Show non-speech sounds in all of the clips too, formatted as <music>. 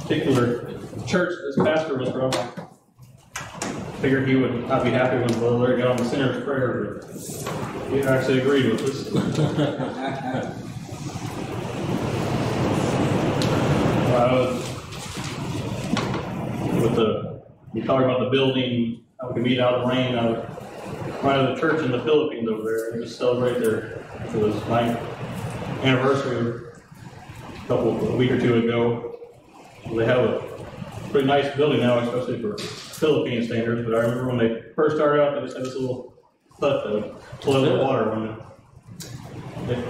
particular church this pastor was from. Figured he would not be happy when Brother Larry got on the sinner's prayer, but he actually agreed with us. <laughs> With the, you talking about the building, how we can meet out of the rain, out right of the church in the Philippines over there, they just celebrated their, it was ninth anniversary a couple, a week or two ago. They have a pretty nice building now, especially for Philippine standards, but I remember when they first started out, they just had this little hut to toilet water when they,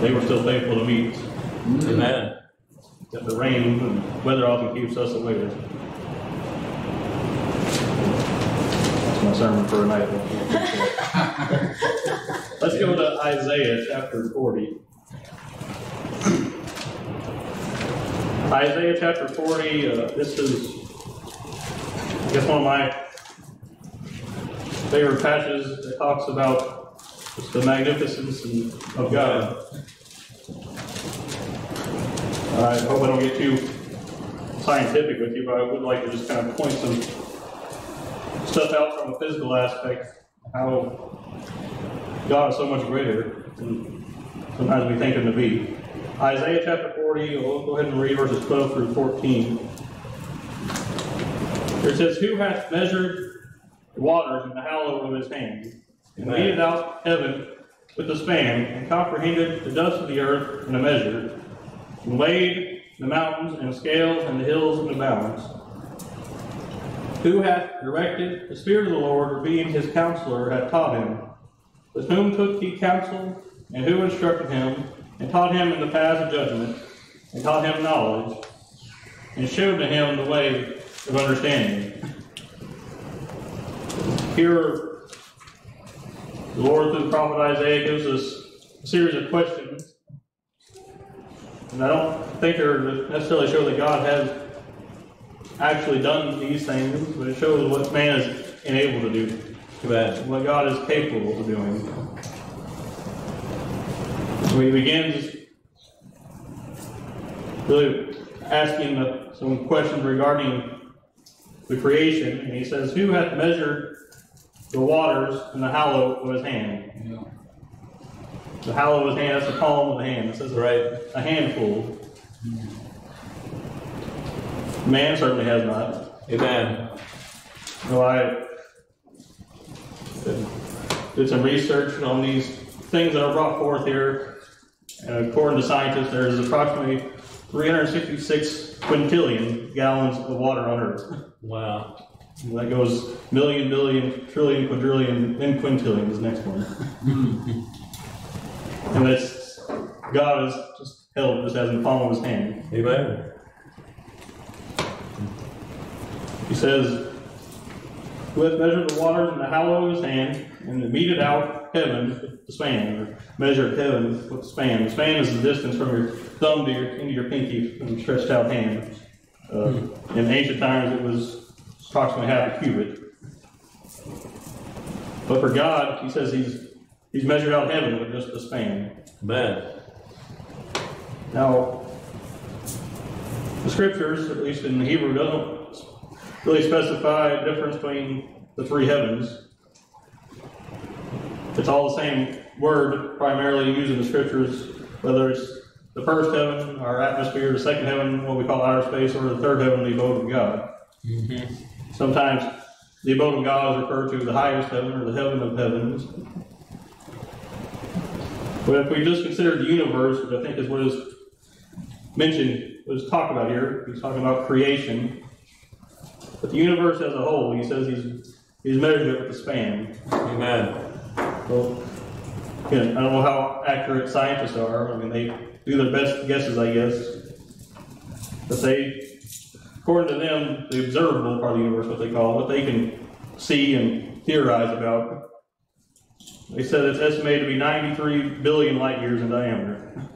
they were still faithful to meet. Mm-hmm. Amen. That the rain and weather often keeps us away. That's my sermon for tonight. <laughs> Let's go to Isaiah chapter 40. Isaiah chapter 40, uh, this is, I guess, one of my favorite passages that talks about just the magnificence of God. I hope I don't get too scientific with you, but I would like to just kind of point some stuff out from a physical aspect, how God is so much greater than sometimes we think him to be. Isaiah chapter 40, we'll go ahead and read verses 12 through 14. It says, Who hath measured the waters in the hollow of his hand, and weighed out heaven with the span, and comprehended the dust of the earth in a measure, and weighed the mountains in scales and the hills in the balance? Who hath directed the Spirit of the Lord, or being his counselor, hath taught him? With whom took he counsel, and who instructed him, and taught him in the paths of judgment, and taught him knowledge, and showed to him the way of understanding? Here, the Lord through the prophet Isaiah gives us a series of questions. And I don't think they're necessarily show that God has actually done these things, but it shows what man is enabled to do, what God is capable of doing. So he begins really asking the, some questions regarding the creation, and he says, Who hath measured the waters in the hollow of his hand? The hollow of his hand, that's the palm of the hand. It says Right. a handful. Man certainly has not. Amen. No, I did some research on these things that are brought forth here. And according to scientists, there is approximately 366 quintillion gallons of water on Earth. Wow. And that goes million, billion, trillion, quadrillion, then quintillion is the next one. Hmm. and that's God is just held just as in the palm of his hand. Amen. He says, Who hath measured the waters in the hollow of his hand, and meted out heaven the span, or measured heaven with the span. The span is the distance from your thumb to your, into your pinky from your stretched out hand. Uh, in ancient times, it was approximately half a cubit. But for God, he says he's, he's measured out heaven with just the span. Amen. Now, the scriptures, at least in the Hebrew, doesn't really specify a difference between the three heavens. It's all the same word primarily used in the scriptures, whether it's the first heaven, our atmosphere, the second heaven, what we call outer space, or the third heaven, the abode of God. Mm-hmm. Sometimes the abode of God is referred to as the highest heaven or the heaven of heavens. But if we just consider the universe, which I think is what is mentioned, what is talked about here, he's talking about creation. But the universe as a whole, he says he's he's measured it with the span. Amen. Well, again, I don't know how accurate scientists are. I mean, they do their best guesses, I guess. But they, according to them, the observable part of the universe, what they call it, what they can see and theorize about, they said it's estimated to be 93 billion light years in diameter.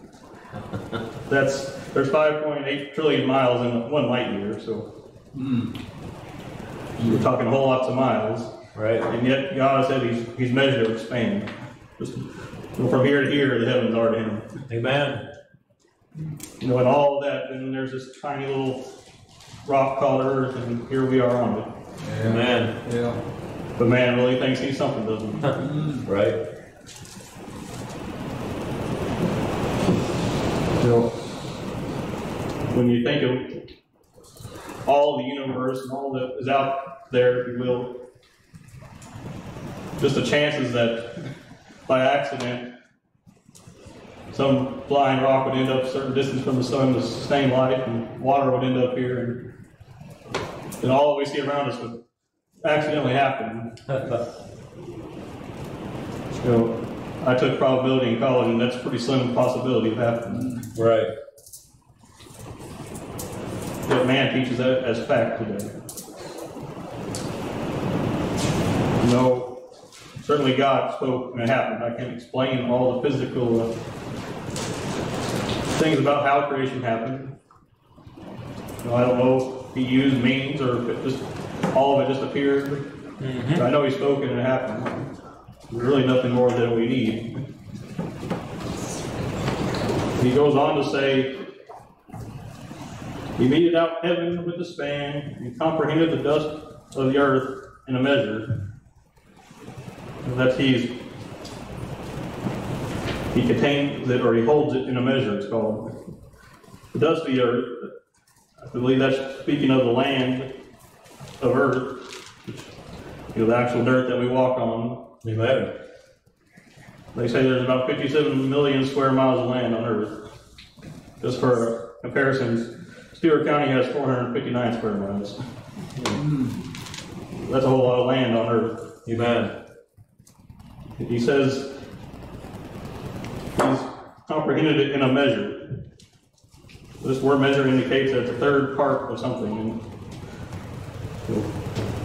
<laughs> That's there's 5.8 trillion miles in one light year, so hmm. we're talking whole lots of miles. Right. And yet God said He's He's measured it with span. Just from here to here, the heavens are to Him. Amen. You know, and all of that, and then there's this tiny little rock called Earth, and here we are on it. Amen. Yeah. But man really thinks he's something, doesn't he? <laughs> Right. So, when you think of all the universe and all that is out there, if you will, just the chances that by accident some flying rock would end up a certain distance from the sun to sustain life, and water would end up here, and, and all that we see around us would accidentally happen. <laughs> So, I took probability in college, and that's a pretty slim possibility of happening. right. Yet man teaches that as fact today. No, certainly God spoke and it happened. I can't explain all the physical uh, things about how creation happened. You know, I don't know if he used means or if it just all of it just appeared. But I know he spoke and it happened. There's really nothing more than we need. He goes on to say, he meted out heaven with a span, and comprehended the dust of the earth in a measure. That he's he contains it or he holds it in a measure, it's called. Dust of the earth, I believe that's speaking of the land of earth, which, you know, the actual dirt that we walk on. Amen. They say there's about 57 million square miles of land on earth. Just for comparisons, Stewart County has 459 square miles. Hmm. That's a whole lot of land on earth. Amen. He says he's comprehended it in a measure. This word measure indicates that it's a third part of something. And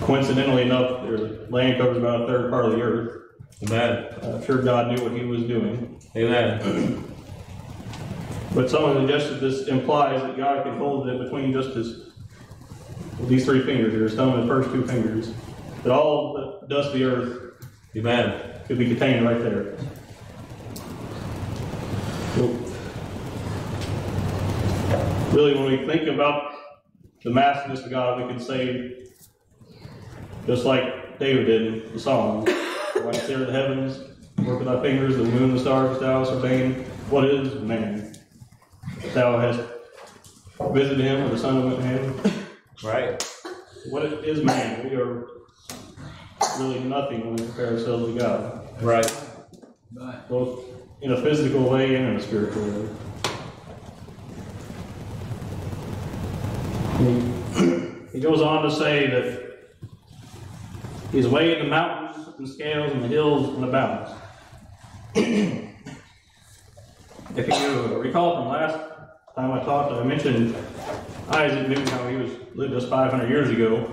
coincidentally enough, the land covers about a third part of the earth. Amen. I'm sure God knew what he was doing. Amen. But someone suggested this implies that God can hold it between just his these three fingers here, his thumb and first two fingers. That all the dust of the earth Amen. Could be contained right there. Really, when we think about the massiveness of God, we can say, just like David did in the Psalm, when I stare at the heavens, work with thy fingers, the moon, the stars, thou hast ordained, what is man? Thou hast visited him, or the Son of man. Right. What is man? We are really nothing when we compare ourselves to God Right. Both in a physical way and in a spiritual way. He, goes on to say that he's weighed the mountains and scales and the hills in the balance. if you recall from last time I talked, I mentioned Isaac Newton, how he was lived just 500 years ago.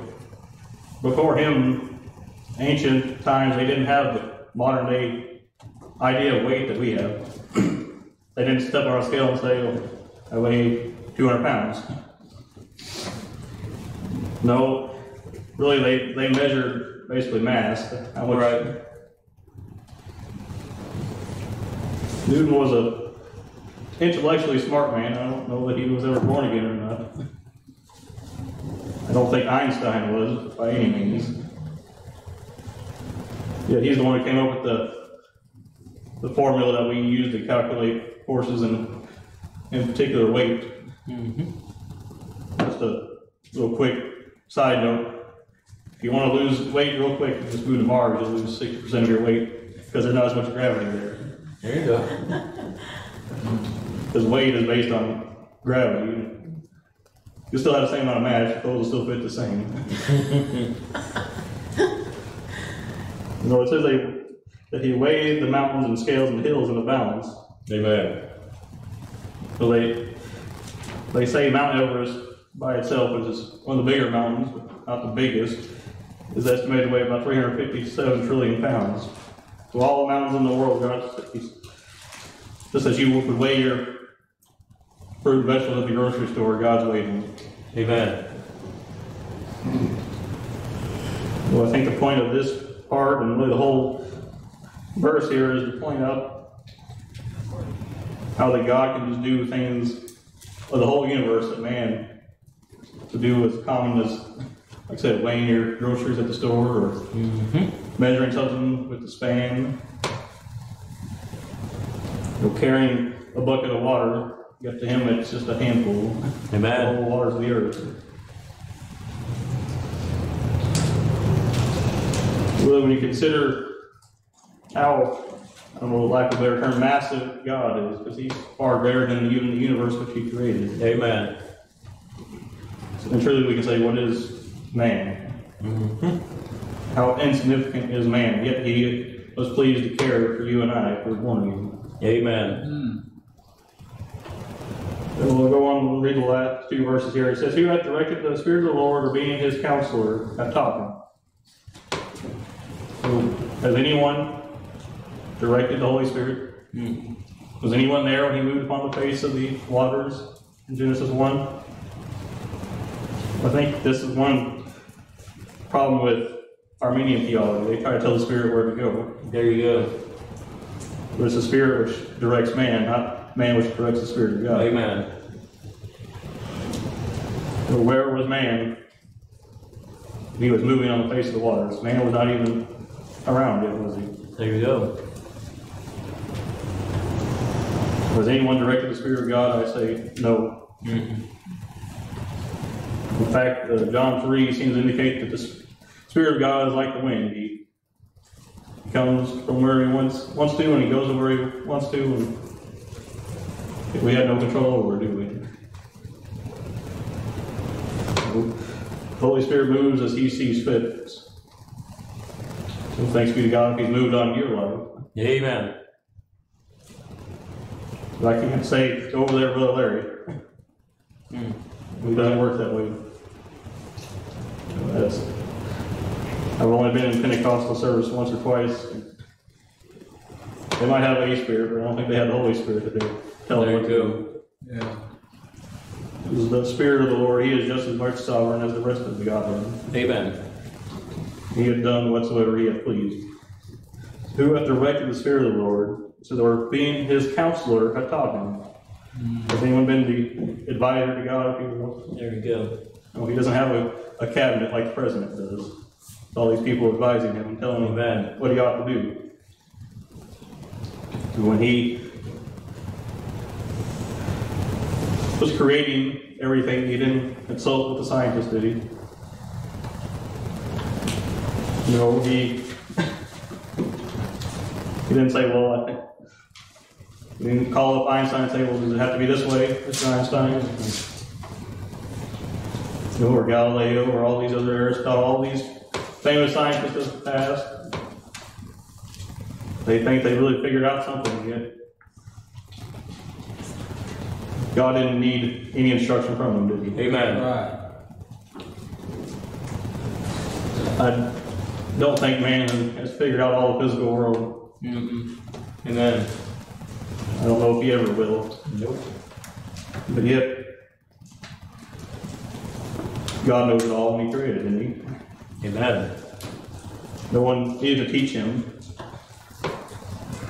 Before him, ancient times, they didn't have the modern day idea of weight that we have. they didn't step on a scale and say, oh, I weigh 200 pounds. No, really, they, they measured basically mass. How much Right. Newton was a intellectually smart man. I don't know that he was ever born again or not. I don't think Einstein was by any means. Yeah, he's the one who came up with the the formula that we use to calculate forces and in particular weight. Just a little quick side note. If you want to lose weight real quick, just move to Mars, you'll lose 60% of your weight because there's not as much gravity there. There you go. <laughs> Because weight is based on gravity. You still have the same amount of mass, your clothes will still fit the same. <laughs> You know, it says they, that he weighed the mountains and scales and hills in a balance. Amen. So they, they say Mount Everest by itself, which is one of the bigger mountains, but not the biggest, is estimated to weigh about 357 trillion pounds. So all the mountains in the world, God, just as you would weigh your fruit and vegetables at the grocery store, God's weighing them. Amen. Well, I think the point of this part and really the whole verse here is to point out how that God can just do things of the whole universe that man to do as common as, like I said, weighing your groceries at the store or Mm-hmm. measuring something with the span. You know, carrying a bucket of water, yet to him it's just a handful. The Amen. whole waters of the earth. Well, when you consider how, I don't know, lack of a better term, massive God is, because he's far greater than even the universe which he created. Amen. And truly we can say, what is man? Mm-hmm. How insignificant is man? Yet he was pleased to care for you and I, for one of you. Amen. And we'll go on and read the last two verses here. It says, Who hath directed the Spirit of the Lord, or being his counselor, hath taught him? Has anyone directed the Holy Spirit? Hmm. Was anyone there when he moved upon the face of the waters in Genesis 1? I think this is one problem with Arminian theology. They try to tell the Spirit where to go. There you go. But it's the Spirit which directs man, not man which directs the Spirit of God. Amen. So where was man? He was moving on the face of the waters. Man was not even around yet, was he? There you go. Was anyone directed the Spirit of God? I say no. Mm-hmm. In fact, uh, John 3 seems to indicate that the Spirit of God is like the wind. He comes from where he wants, wants to and he goes to where he wants to. And we have no control over it, do we? The Holy Spirit moves as he sees fit. So thanks be to God if he's moved on your life. Amen. But I can't say, go over there, Brother Larry. Mm. It doesn't work that way. That's, I've only been in Pentecostal service once or twice. They might have a spirit, but I don't think they have the Holy Spirit that they tell them what you to do. Yeah. The Spirit of the Lord. He is just as much sovereign as the rest of the Godhead. Amen. He had done whatsoever he had pleased. Who hath directed the Spirit of the Lord? So Lord, being his counselor, had taught him. Mm. Has anyone been the advisor to God? There you go. No, he doesn't have a, a cabinet like the president does. All these people advising him and telling him Amen. what he ought to do. And when he was creating everything, he didn't consult with the scientists, did he? No, he he didn't say, well, I think he didn't call up Einstein and say, well, does it have to be this way, Mr. Einstein? You know, or Galileo, or all these other Aristotle, all these famous scientists of the past. They think they really figured out something yet. God didn't need any instruction from them, did he? Amen. Right. I don't think man has figured out all the physical world. Mm-hmm. Amen. I don't know if he ever will. Nope. But yet, God knows it all when he created, didn't he? Amen. No one needed to teach him.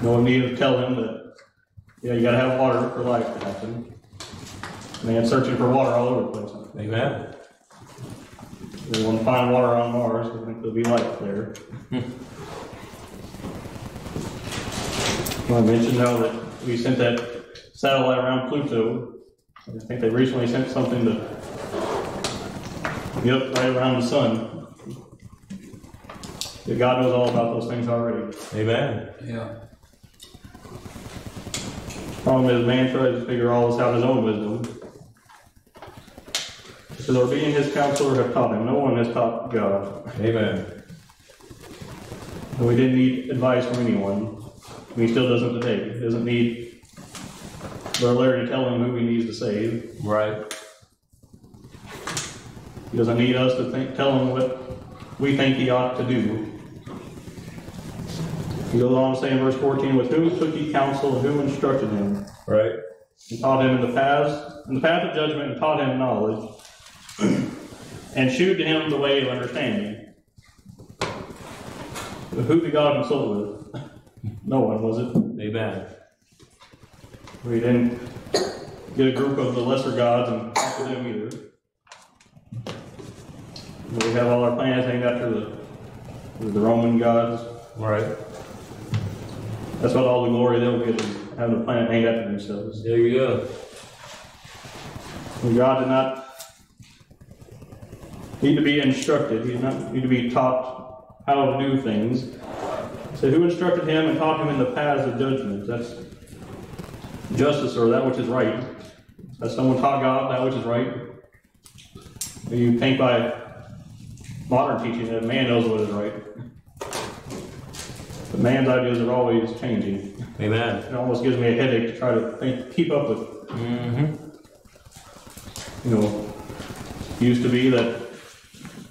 No one needed to tell him that, yeah, you gotta have water for life to happen. Man searching for water all over the place. Amen. They want to find water on Mars, I think there'll be life there. <laughs> I mentioned now that we sent that satellite around Pluto. I think they recently sent something to, yep, right around the sun. Yeah, God knows all about those things already. Amen. Yeah. Problem is, man tries to figure all this out his own wisdom. So they're being his counselor have taught him. No one has taught God. Amen. And we didn't need advice from anyone. And he still doesn't today. He doesn't need Brother Larry to tell him who he needs to save. Right. He doesn't need us to think, tell him what we think he ought to do. He goes on to say in verse 14, with whom took he counsel and who instructed him? Right. and taught him in the path, in the path of judgment, and taught him knowledge, and shewed to him the way of understanding. But who did God consult with? No one, was it? Amen. We didn't get a group of the lesser gods and talk to them either. We have all our planets named after the, the Roman gods. Right. That's what all the glory they'll get is having a planet named after themselves. There you go. And God did not need to be instructed. He did not need to be taught how to do things. So who instructed him and taught him in the paths of judgment? That's justice or that which is right. Has someone taught God that which is right? You think by modern teaching that man knows what is right. But man's ideas are always changing. Amen. It almost gives me a headache to try to think, keep up with Mm-hmm. you know, used to be that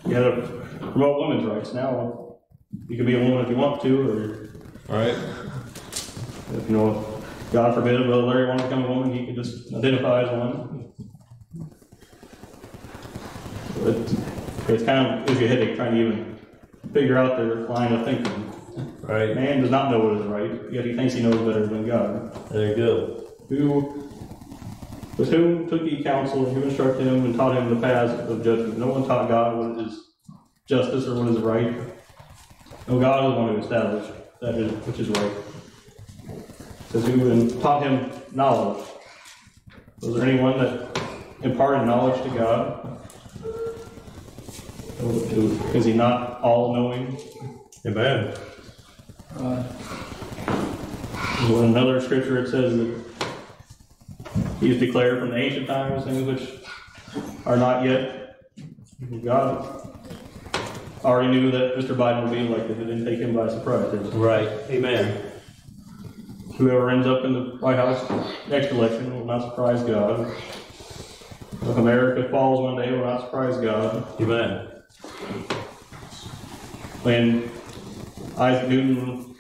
you had to promote women's rights. Now, you can be a woman if you want to, or Right. if, you know, God forbid, if Larry wanted to become a woman, he could just identify as one. But it's kind of gives you a headache trying to even figure out their line of thinking. Right. Man does not know what is right, yet he thinks he knows better than God. There you go. Who, with whom took he counsel, and who instructed him and taught him the paths of judgment? No one taught God what is justice or what is right. No, God is the one who established that is, which is right. It says who and taught him knowledge. Was there anyone that imparted knowledge to God? Is he not all knowing? Amen. Uh, In another scripture, it says that he is declared from the ancient times things which are not yet. God already knew that Mr. Biden would be elected. It didn't take him by surprise. Right. Amen. Whoever ends up in the White House next election will not surprise God. If America falls one day, will not surprise God. Amen. When Isaac Newton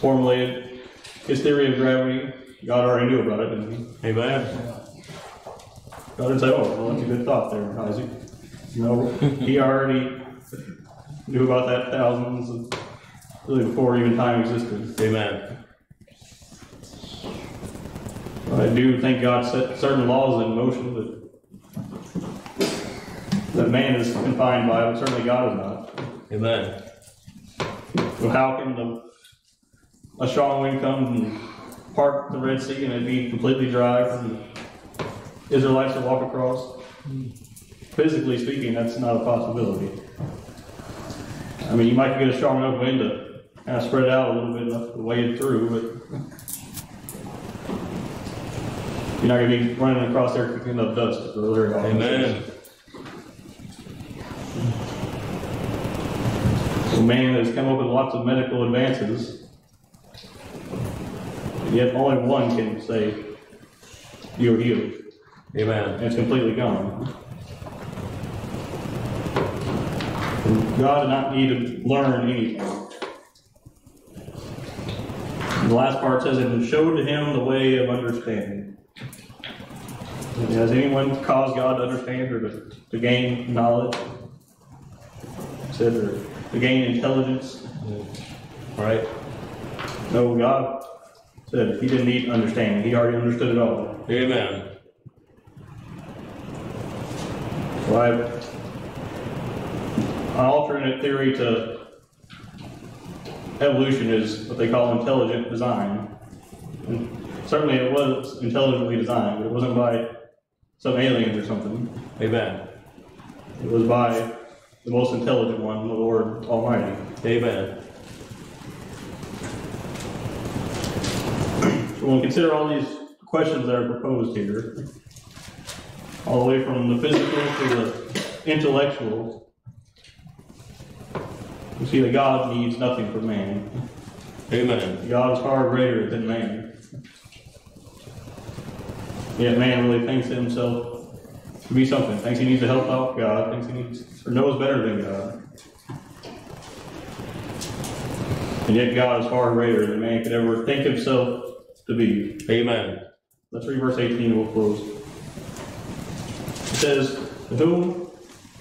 formulated his theory of gravity, God already knew about it, didn't he? Amen. God didn't say, oh, well, that's a good thought there, Isaac. No, he already knew about that thousands of, really before even time existed. Amen. I do think God set certain laws in motion that that man is confined by, but certainly God is not. Amen. So how can the, a strong wind come and part the Red Sea and it'd be completely dry for the Israelites to walk across? Physically speaking, that's not a possibility. I mean, you might get a strong enough wind to kind of spread out a little bit enough to wade through, but you're not going to be running across there kicking up dust for very long. Amen. So man has come up with lots of medical advances, yet only one can say you're healed, Amen. and it's completely gone. And God did not need to learn anything. The last part says, and showed to him the way of understanding. Has anyone caused God to understand or to, to gain knowledge? Said, or to gain intelligence? Right. No, God he didn't need understanding. He already understood it all. Amen. So I, an alternate theory to evolution is what they call intelligent design. And certainly it was intelligently designed, but it wasn't by some aliens or something. Amen. It was by the most intelligent one, the Lord Almighty. Amen. When we consider all these questions that are proposed here, all the way from the physical to the intellectual, we see that God needs nothing from man. Amen. God is far greater than man. Yet man really thinks himself to be something, thinks he needs to help out God, thinks he needs or knows better than God. And yet God is far greater than man could ever think himself to be. Amen. Let's read verse 18 and we'll close. It says, To whom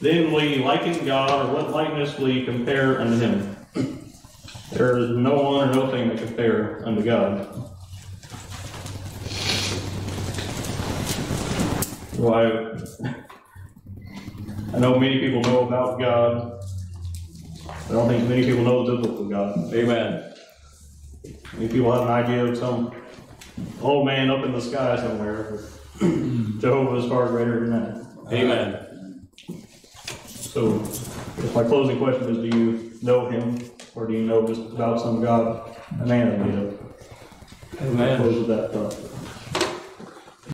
then ye liken God, or what likeness ye compare unto him? There is no one or no thing that compare unto God. Well, I, <laughs> I know many people know about God. I don't think many people know the biblical God. Amen. Many people have an idea of some old man up in the sky somewhere. but Jehovah is far greater than that. Amen. So, if my closing question is, do you know him, or do you know just about some God, a man made up? Close with that thought.